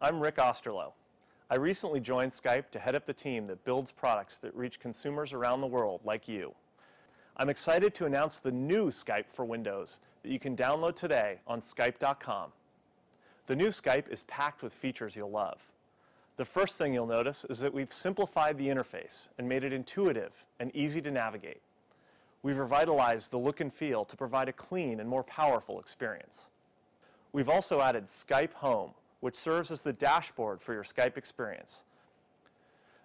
I'm Rick Osterloh. I recently joined Skype to head up the team that builds products that reach consumers around the world like you. I'm excited to announce the new Skype for Windows that you can download today on Skype.com. The new Skype is packed with features you'll love. The first thing you'll notice is that we've simplified the interface and made it intuitive and easy to navigate. We've revitalized the look and feel to provide a clean and more powerful experience. We've also added Skype Home, which serves as the dashboard for your Skype experience.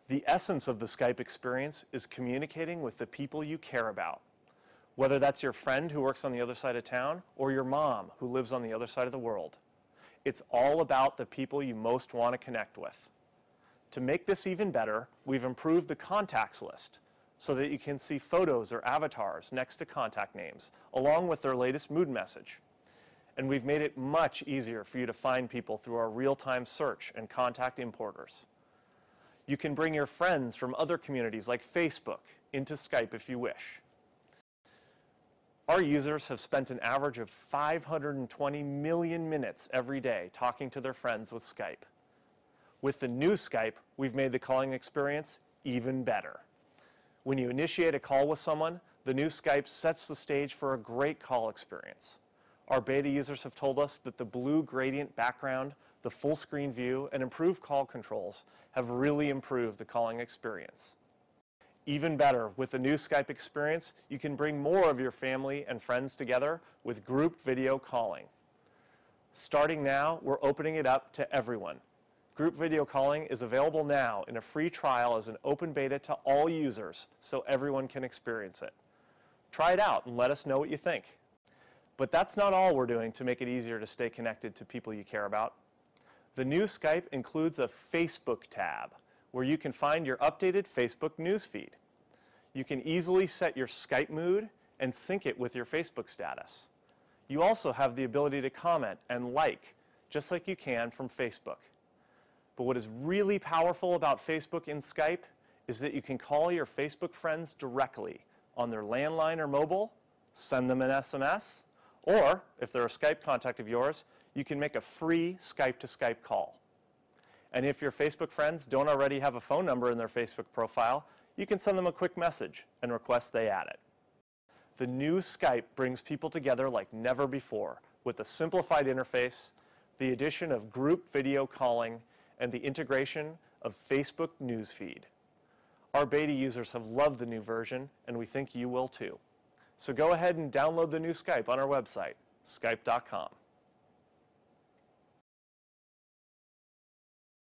The essence of the Skype experience is communicating with the people you care about, whether that's your friend who works on the other side of town or your mom who lives on the other side of the world. It's all about the people you most want to connect with. To make this even better, we've improved the contacts list so that you can see photos or avatars next to contact names, along with their latest mood message and we've made it much easier for you to find people through our real-time search and contact importers. You can bring your friends from other communities like Facebook into Skype if you wish. Our users have spent an average of 520 million minutes every day talking to their friends with Skype. With the new Skype, we've made the calling experience even better. When you initiate a call with someone, the new Skype sets the stage for a great call experience. Our beta users have told us that the blue gradient background, the full screen view, and improved call controls have really improved the calling experience. Even better, with the new Skype experience, you can bring more of your family and friends together with group video calling. Starting now, we're opening it up to everyone. Group video calling is available now in a free trial as an open beta to all users so everyone can experience it. Try it out and let us know what you think. But that's not all we're doing to make it easier to stay connected to people you care about. The new Skype includes a Facebook tab where you can find your updated Facebook newsfeed. You can easily set your Skype mood and sync it with your Facebook status. You also have the ability to comment and like, just like you can from Facebook. But what is really powerful about Facebook in Skype is that you can call your Facebook friends directly on their landline or mobile, send them an SMS, or, if they're a Skype contact of yours, you can make a free Skype to Skype call. And if your Facebook friends don't already have a phone number in their Facebook profile, you can send them a quick message and request they add it. The new Skype brings people together like never before with a simplified interface, the addition of group video calling, and the integration of Facebook Newsfeed. Our beta users have loved the new version, and we think you will too. So go ahead and download the new Skype on our website, skype.com.